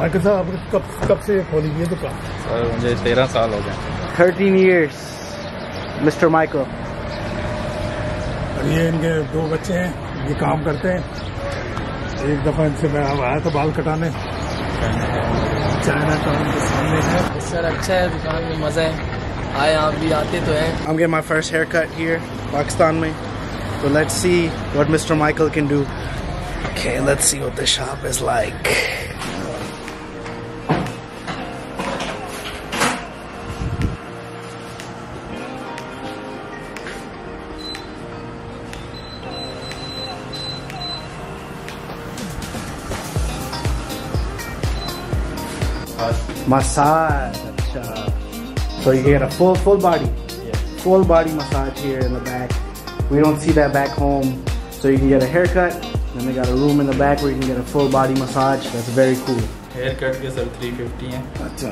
Michael साहब आपने कब कब से खोली ये दुकान सर मुझे तेरह साल हो गए 13 years, Mr. Michael. और ये इनके दो बच्चे हैं ये काम करते हैं एक दफ़ा इनसे मैं अब आया था बाल कटाने चाइना टाउन के सामने है सर अच्छा है दुकान में मज़ा है आए आप भी आते तो हैं I'm getting my first haircut here, Pakistan mein. So let's see what Mr. Michael can do. Okay, let's see what the shop is like. Massage. acha. So you get a full full body. Full body massage here in the back. We don't see that back home. So you can get a haircut. Then they got a room in the back where you can get a full body massage. That's very cool. Hair cut के sir three fifty हैं Acha.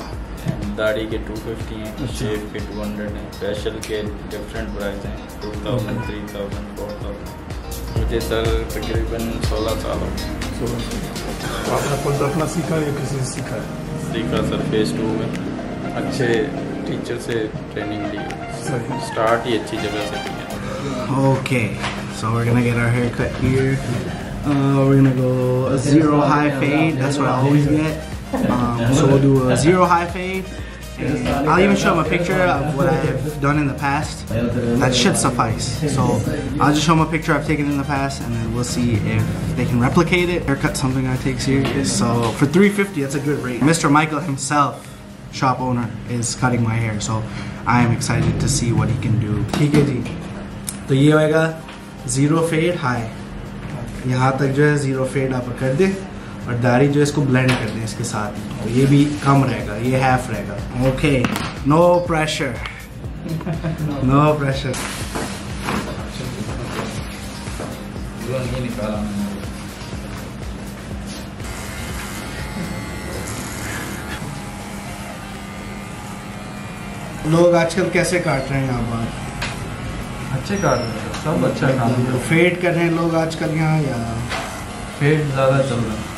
दाढ़ी के to fifty हैं शेव के two hundred हैं facial के different price हैं two thousand three thousand four thousand मुझे सर तकरीबन सोलह साल हो गए तो आपने खुद अपना सीखा या किसी से सीखा है सीखा सर फेस टू में अच्छे टीचर से ट्रेनिंग ली सही स्टार्ट ही अच्छी जगह से की है Okay. So we're gonna get our haircut here. Uh, we're gonna go a zero high fade. That's what I always get. Um, so we'll do a zero high fade. And I'll even show them a picture of what I've done in the past. That should suffice. So I'll just show them a picture I've taken in the past, and then we'll see if they can replicate it. Haircut something I take serious. So for 350, that's a good rate. Mr. Michael himself, shop owner, is cutting my hair. So I am excited to see what he can do. ठीक है जी. तो ये होएगा zero fade high यहाँ तक जो है zero fade आप कर दें और दाढ़ी जो है इसको ब्लेंड कर दें इसके साथ तो ये भी कम रहेगा ये हाफ़ रहेगा। Okay no pressure no pressure पूरा लोग आजकल कैसे काट रहे हैं यहाँ बाल अच्छे काट रहे हैं सब अच्छा काम फेड कर रहे हैं लोग आजकल यहाँ या? फेड ज़्यादा चल रहा है।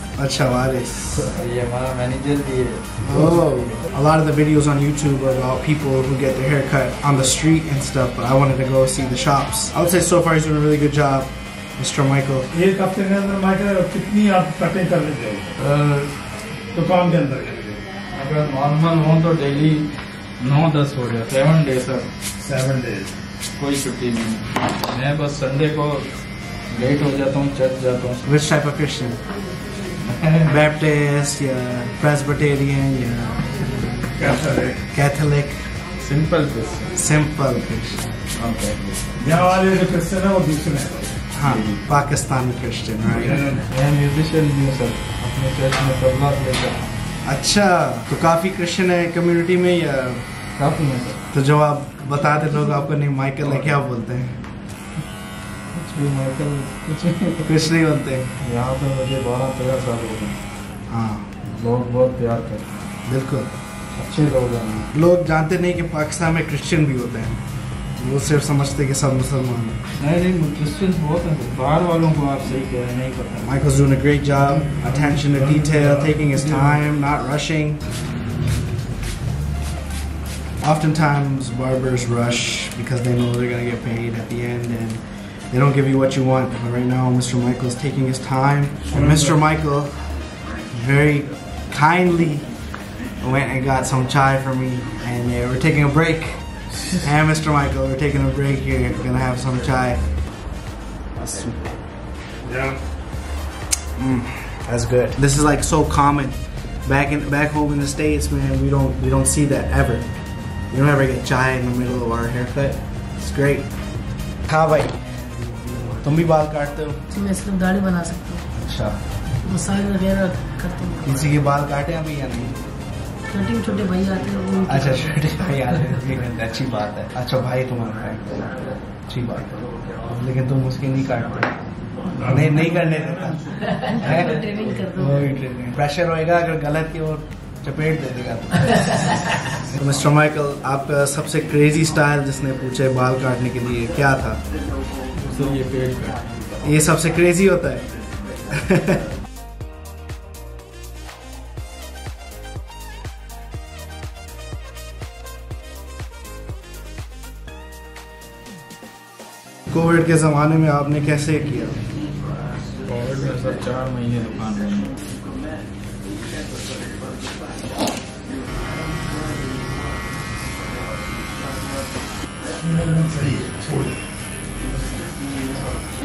अच्छा वारिस ये हमारा मैनेजर भी है Oh, a lot of the videos on YouTube are about people who get their hair cut on the street and stuff, but I wanted to go see the shops. I would say so far he's doing a really good job, Mr. Michael. एक हफ्ते के अंदर Michael कितनी आप cutting कर लेते हो दुकान के अंदर अगर नॉर्मल हो तो डेली नौ दस हो गया seven days sir seven days कोई छुट्टी नहीं मैं बस संडे को लेट हो जाता हूँ चर्च जाता हूँ Which type of Christian? Presbyterian, yeah, कैसा है Catholic, simple Christian simple Christian. Okay यहाँ वाले जो क्रिश्चियन है वो दूसरे हैं। Christian, right? म्यूजिशियन भी हूँ सर अपने चर्च में तबला प्ले अच्छा तो काफ़ी क्रिश्चियन है कम्युनिटी में या काफ़ी है सर तो जो आप बताते लोग आपका नेम माइकल है क्या बोलते हैं? कुछ भी माइकल कुछ भी कुछ नहीं बोलते यहाँ पे मुझे बारह तेरह साल हो गए। हाँ। लोग बहुत प्यार करते हैं। बिल्कुल। अच्छे लोग हैं। लोग जानते नहीं कि पाकिस्तान में क्रिश्चियन भी होते हैं। वो सिर्फ़ समझते कि सब मुसलमान हैं। नहीं नहीं क्रिश्चियंस बहुत हैं। बाहर वालों को आप सही कह रहे हैं नहीं पता। Michael's doing a great job, attention to detail, taking his time, not rushing. Oftentimes, barbers rush because they know they're gonna get paid at the end, and they don't give you what you want. But right now, Mr. Michael is taking his time. And Mr. Michael very kindly went and got some chai for me. And we're taking a break. and Mr. Michael, we're taking a break here. We're gonna have some chai. That's yeah. Mm, that's good. This is like so common. Back in back home in the states, man, we don't we don't see that ever. You don't ever get chai in the middle of our haircut. It's great. How about? तुम भी बाल काटते हो? जी मैं सिर्फ़ दाढ़ी बना सकता हूँ। अच्छा। मसाज वगैरह करते हैं। किसी के बाल काटे अभी या नहीं? कटिंग छोटे भैया आते हैं अच्छा छोटे भाई आ रहे हैं। अच्छी बात है। अच्छा भाई तुम्हारा अच्छी बात है। लेकिन तुम उसकी नहीं काटते नहीं नहीं करने देता? वो भी ट्रेनिंग प्रेशर होएगा अगर गलत की ओर चपेट दे देगा तो। मिस्टर माइकल आपका सबसे क्रेजी स्टाइल जिसने पूछे बाल काटने के लिए क्या था? सर ये पेड़ का। ये सबसे क्रेजी होता है। कोविड के ज़माने में आपने कैसे किया? कोविड में सर चार महीने दुकान बंद अखलाक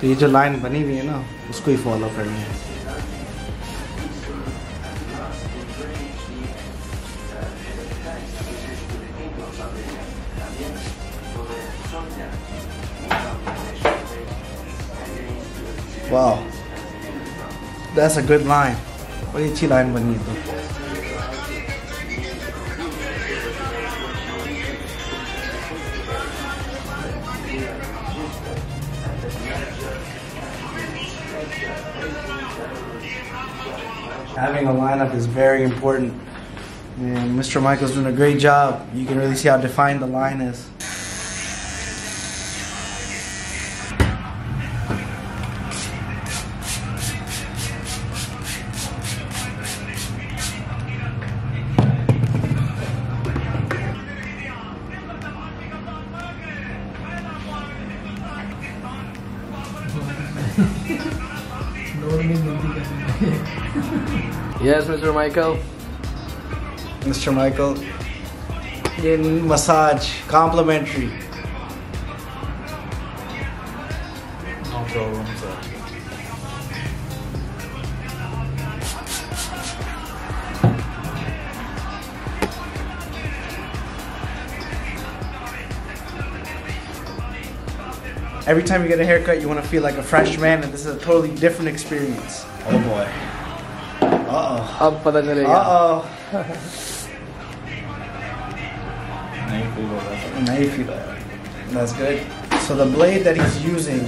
तो ये जो लाइन बनी हुई है ना, उसको ही फॉलो करनी है। वाह दैट्स अ गुड लाइन बड़ी अच्छी लाइन बनी है तो। Having a lineup is very important. And Mr. Michael's doing a great job. You can really see how defined the line is. Yes, Mr. Michael. Mr. Michael, in massage, complimentary. Every time you get a haircut, you want to feel like a fresh man, and this is a totally different experience. Oh boy. Uh अब पता oh. चलेगा Uh oh. नहीं feel होगा sir Now you feel that. That's good. So the blade that he's using,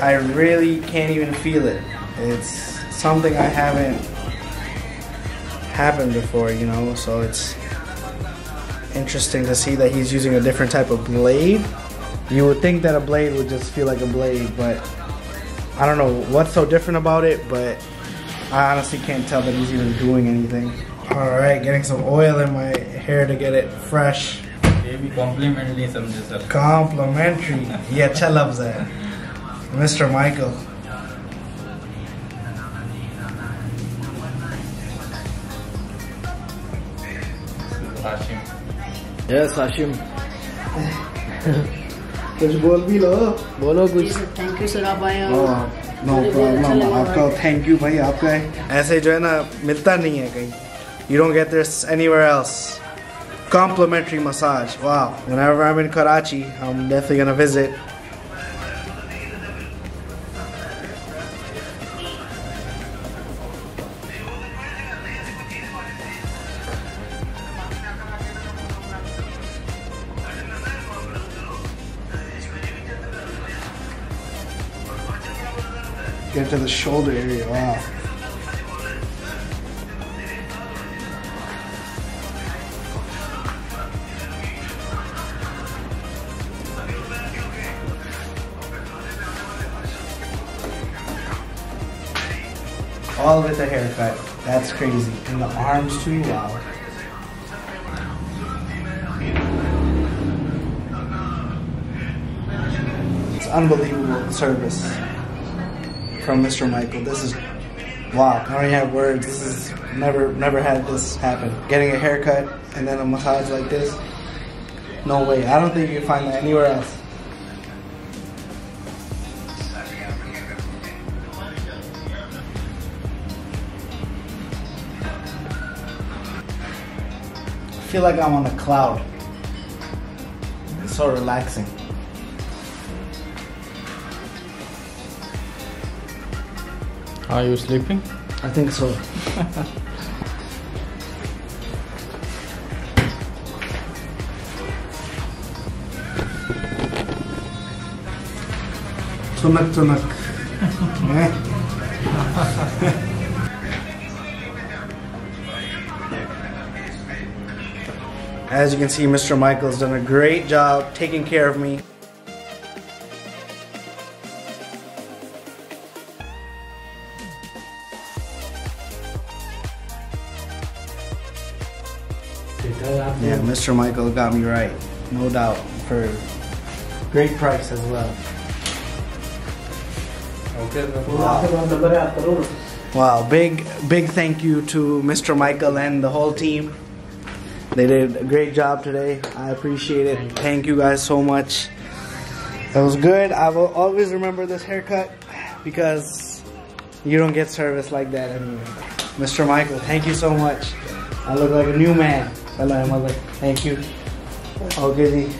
I really can't even feel it. It's something I haven't happened before, you know. So it's interesting to see that he's using a different type of blade. You would think that a blade would just feel like a blade, but I don't know what's so different about it. But I honestly can't tell that he's even doing anything. All right, getting some oil in my hair to get it fresh. ये भी complement नहीं समझे sir Complimentary. ये अच्छा लफ्ज है Mr. Michael. Hashim yes Hashim कुछ बोल भी लो बोलो कुछ थैंक यू सर आप आए नो प्रॉब्लम आपका थैंक यू भाई आपका ऐसे जो है ना मिलता नहीं है कहीं You don't get this anywhere else. Complimentary massage. Wow. Whenever I'm in Karachi, I'm definitely gonna visit. Get to the shoulder area. Wow. All with a haircut. That's crazy. And the arms too. Wow. It's unbelievable service from Mr. Michael. This is wow. I don't even have words. This is never never had this happen. Getting a haircut and then a massage like this. No way. I don't think you can find that anywhere else. I feel like I'm on a cloud. It's so relaxing. Are you sleeping? I think so. tunak tunak. Eh? As you can see, Mr. Michael's done a great job taking care of me. Mr. Michael got me right, no doubt, for great price as well. Wow, big big thank you to Mr. Michael and the whole team. They did a great job today. I appreciate it. Thank you guys so much. That was good. I will always remember this haircut because you don't get service like that anyway. Mr. Michael, thank you so much. I look like a new man. Hello, mother. Thank you. Okay, ji.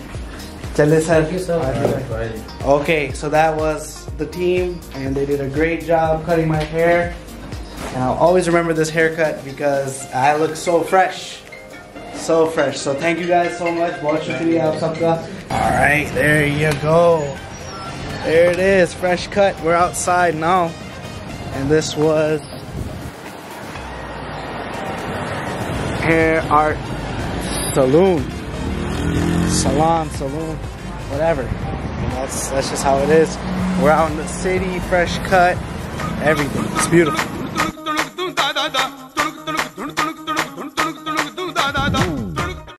Chale, sir. Thank you, sir. Okay, so that was the team, and they did a great job cutting my hair. And I'll always remember this haircut because I look so fresh. So fresh. So thank you guys so much. बहुत शुक्रिया आप सबका. All right, there you go. There it is, fresh cut. We're outside now, and this was hair art saloon, salon, saloon, whatever. And that's that's just how it is. We're out in the city, fresh cut, everything. It's beautiful.